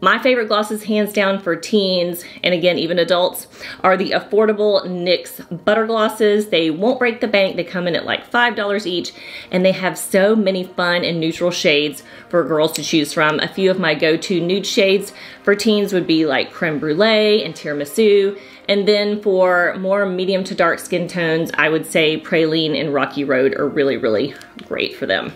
My favorite glosses, hands down, for teens, and again, even adults, are the affordable NYX Butter Glosses. They won't break the bank. They come in at like $5 each, and they have so many fun and neutral shades for girls to choose from. A few of my go-to nude shades for teens would be like Creme Brulee and Tiramisu, and then for more medium to dark skin tones, I would say Praline and Rocky Road are really, really great for them.